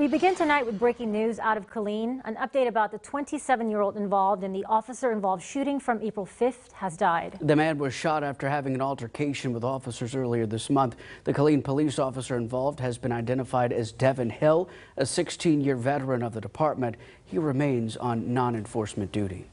We begin tonight with breaking news out of Killeen. An update about the 27-year-old involved in the officer-involved shooting from April 5th has died. The man was shot after having an altercation with officers earlier this month. The Killeen police officer involved has been identified as Devin Hill, a 16-year veteran of the department. He remains on non-enforcement duty.